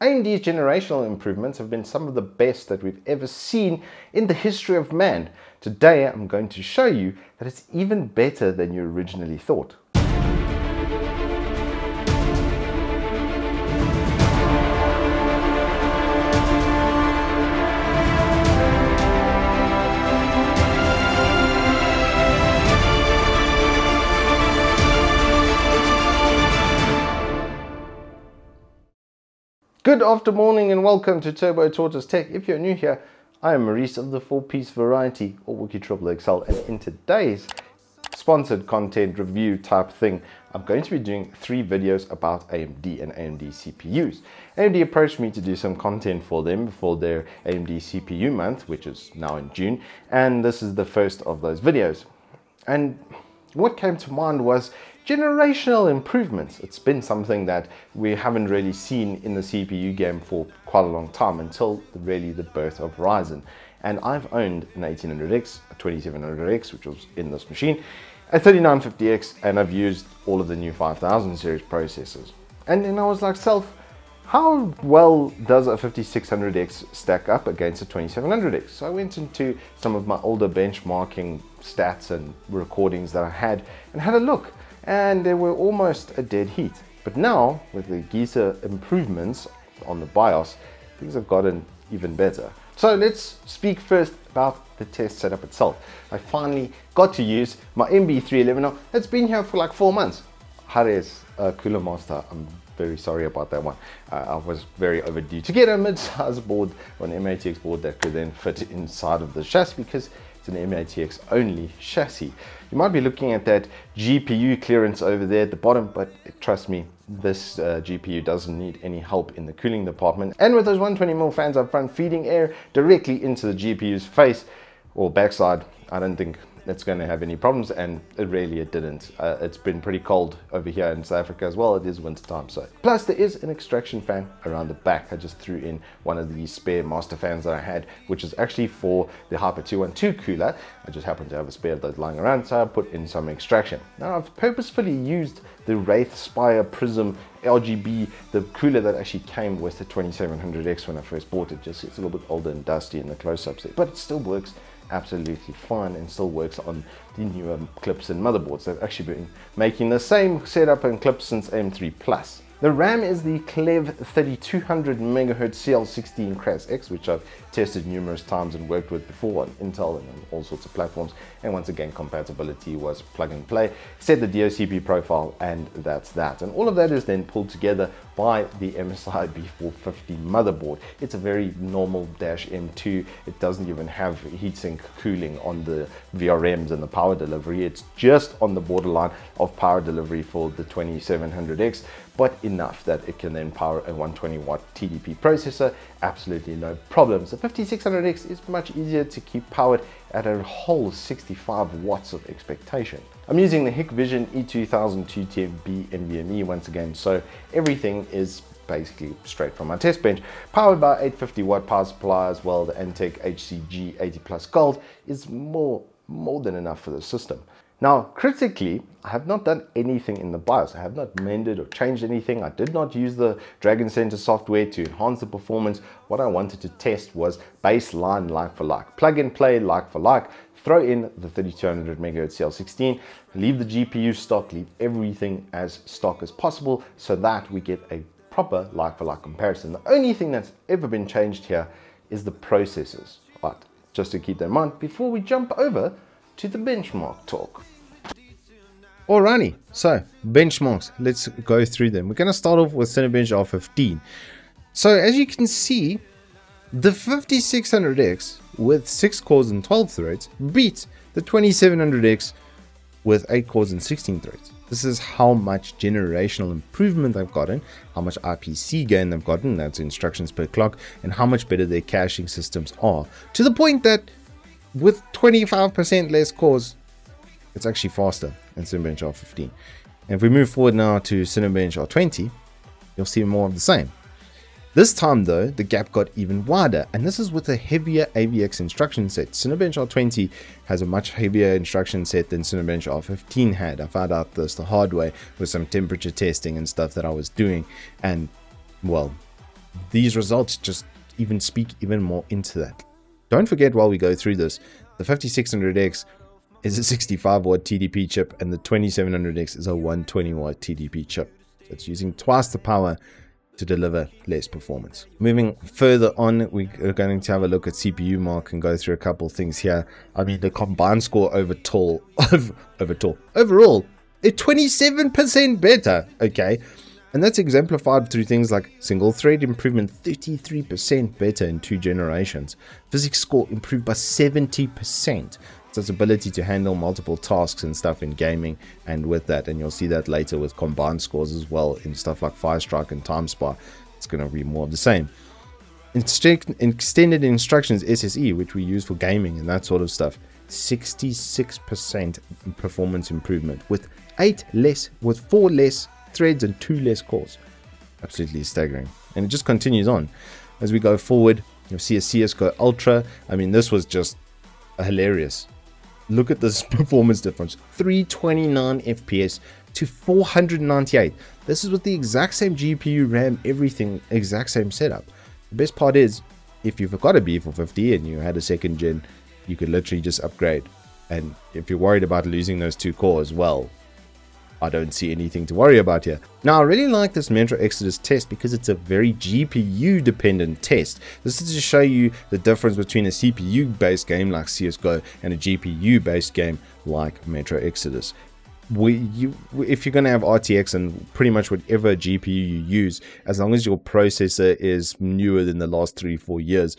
AMD's generational improvements have been some of the best that we've ever seen in the history of man. Today I'm going to show you that it's even better than you originally thought. Good after morning and welcome to Turbo Tortoise Tech. If you're new here, I am Maurice of the four piece variety or WookIE Triple XL and in today's sponsored content review type thing, I'm going to be doing three videos about AMD and AMD CPUs. AMD approached me to do some content for them for their AMD CPU month, which is now in June, and this is the first of those videos. And what came to mind was generational improvements. It's been something that we haven't really seen in the CPU game for quite a long time until really the birth of Ryzen. And I've owned an 1800X, a 2700X, which was in this machine, a 3950X, and I've used all of the new 5000 series processors. And then I was like, self, how well does a 5600X stack up against a 2700X? So I went into some of my older benchmarking stats and recordings that I had and had a look and they were almost a dead heat. But now, with the AGESA improvements on the BIOS, things have gotten even better. So let's speak first about the test setup itself. I finally got to use my MB311 now. It's been here for like four months. Hares uh, Cooler Master, I'm very sorry about that one. Uh, I was very overdue to get a mid-size board, an MATX board that could then fit inside of the chassis because an MATX only chassis. You might be looking at that GPU clearance over there at the bottom, but trust me, this uh, GPU doesn't need any help in the cooling department. And with those 120mm fans up front feeding air directly into the GPU's face or backside, I don't think it's going to have any problems and it really it didn't. Uh, it's been pretty cold over here in South Africa as well. It is winter time so. Plus there is an extraction fan around the back. I just threw in one of the spare master fans that I had which is actually for the Hyper 212 cooler. I just happened to have a spare of those lying around so I put in some extraction. Now I've purposefully used the Wraith Spire Prism RGB, the cooler that actually came with the 2700X when I first bought it. Just it's a little bit older and dusty in the close-ups there, but it still works absolutely fine and still works on the newer clips and motherboards. They've actually been making the same setup and clips since AM3 Plus. The RAM is the KLEVV 3200 MHz CL16 CRAS X, which I've tested numerous times and worked with before on Intel and on all sorts of platforms. And once again, compatibility was plug and play. Set the DOCP profile, and that's that. And all of that is then pulled together by the MSI B450 motherboard. It's a very normal Dash M2. It doesn't even have heatsink cooling on the VRMs and the power delivery. It's just on the borderline of power delivery for the 2700X but enough that it can then power a 120 watt TDP processor, absolutely no problems. The 5600X is much easier to keep powered at a whole 65 watts of expectation. I'm using the Hikvision E2210B NVMe once again, so everything is basically straight from my test bench. Powered by 850 watt power supply as well, the Antec HCG 80 Plus Gold is more, more than enough for the system. Now, critically, I have not done anything in the BIOS. I have not mended or changed anything. I did not use the Dragon Center software to enhance the performance. What I wanted to test was baseline like for like. Plug and play like for like. Throw in the 3200 MHz CL16, leave the GPU stock, leave everything as stock as possible so that we get a proper like for like comparison. The only thing that's ever been changed here is the processors. But just to keep that in mind, before we jump over to the benchmark talk. Alrighty, so benchmarks, let's go through them. We're going to start off with Cinebench R15. So as you can see, the 5600X with 6 cores and 12 threads beats the 2700X with 8 cores and 16 threads. This is how much generational improvement they've gotten, how much IPC gain they've gotten, that's instructions per clock, and how much better their caching systems are. To the point that with 25% less cores, it's actually faster than Cinebench R15. And if we move forward now to Cinebench R20, you'll see more of the same. This time though, the gap got even wider, and this is with a heavier AVX instruction set. Cinebench R20 has a much heavier instruction set than Cinebench R15 had. I found out this the hard way with some temperature testing and stuff that I was doing, and well, these results just even speak even more into that. Don't forget while we go through this, the 5600X is a 65 watt TDP chip and the 2700X is a 120 watt TDP chip. So it's using twice the power to deliver less performance. Moving further on, we are going to have a look at CPU mark and go through a couple things here. I mean, the combined score over tall, over, tall, overall, it's 27% better, okay? And that's exemplified through things like single thread improvement 33% better in two generations. Physics score improved by 70%. So its ability to handle multiple tasks and stuff in gaming and with that, and you'll see that later with combined scores as well in stuff like Firestrike and Time TimeSpy. It's going to be more of the same. Extended instructions SSE, which we use for gaming and that sort of stuff, 66% performance improvement with eight less, with four less threads and two less cores. Absolutely staggering. And it just continues on. As we go forward, you'll see a CSGO Ultra. I mean, this was just hilarious. Look at this performance difference. 329 FPS to 498. This is with the exact same GPU, RAM, everything, exact same setup. The best part is, if you've got a B450 and you had a second gen, you could literally just upgrade. And if you're worried about losing those two cores, well, I don't see anything to worry about here. Now, I really like this Metro Exodus test because it's a very GPU dependent test. This is to show you the difference between a CPU based game like CSGO and a GPU based game like Metro Exodus. We, you, if you're going to have RTX and pretty much whatever GPU you use, as long as your processor is newer than the last three, four years,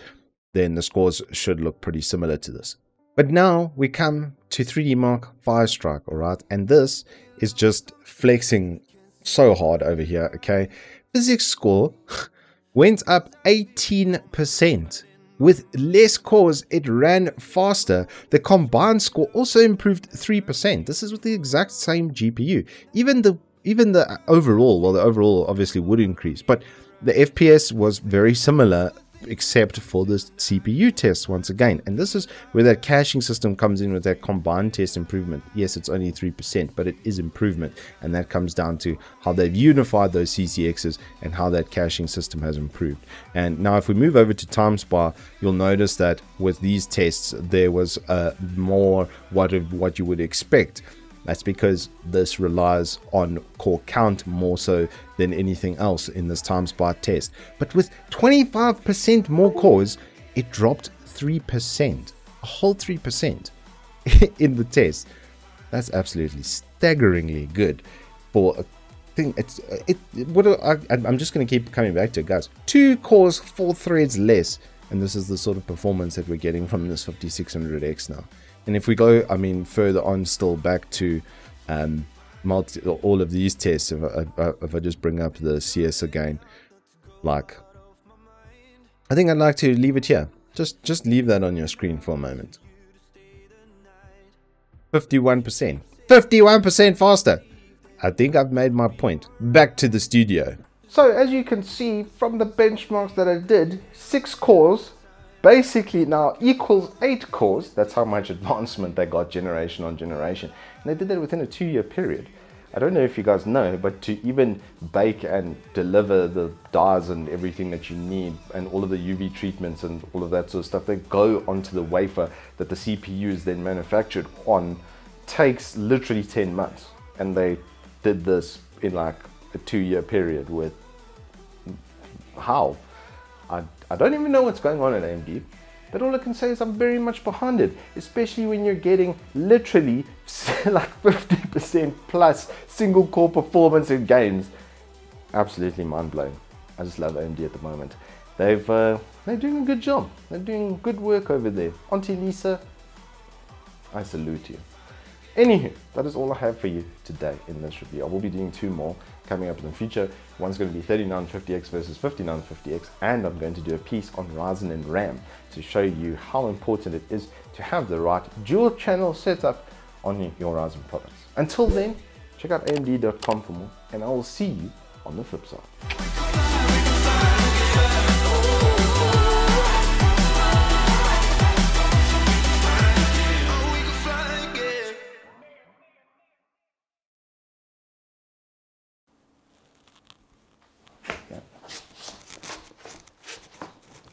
then the scores should look pretty similar to this. But now we come to 3D Mark Firestrike, alright? And this is just flexing so hard over here, okay? Physics score went up 18%. With less cores, it ran faster. The combined score also improved 3%. This is with the exact same GPU. Even the even the overall, well, the overall obviously would increase, but the FPS was very similar except for the CPU test once again. And this is where that caching system comes in with that combined test improvement. Yes, it's only 3%, but it is improvement. And that comes down to how they've unified those CCXs and how that caching system has improved. And now if we move over to TimeSpy, you'll notice that with these tests, there was uh, more what, what you would expect. That's because this relies on core count more so than anything else in this TimeSpy test. But with 25% more cores, it dropped 3%, a whole 3% in the test. That's absolutely staggeringly good for a thing. It's uh, it. What I, I'm just going to keep coming back to it, guys. Two cores, four threads less, and this is the sort of performance that we're getting from this 5600X now. And if we go, I mean, further on, still back to um, multi, all of these tests, if I, if I just bring up the CS again, like, I think I'd like to leave it here. Just, just leave that on your screen for a moment. 51%. 51% faster. I think I've made my point. Back to the studio. So as you can see from the benchmarks that I did, six cores, basically now equals eight cores. That's how much advancement they got generation on generation. And they did that within a two year period. I don't know if you guys know, but to even bake and deliver the dyes and everything that you need and all of the UV treatments and all of that sort of stuff, they go onto the wafer that the CPU is then manufactured on takes literally 10 months. And they did this in like a two year period with how? I, I don't even know what's going on at AMD, but all I can say is I'm very much behind it, especially when you're getting literally like 50% plus single core performance in games. Absolutely mind blowing. I just love AMD at the moment. They've uh, they're doing a good job. They're doing good work over there. Auntie Lisa, I salute you. Anywho, that is all I have for you today in this review. I will be doing two more coming up in the future. One's going to be 3950X versus 5950X, and I'm going to do a piece on Ryzen and RAM to show you how important it is to have the right dual channel setup on your Ryzen products. Until then, check out AMD.com for more, and I will see you on the flip side.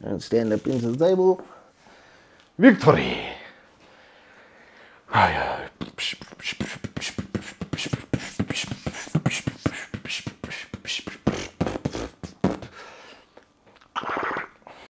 And stand up into the table. Victory!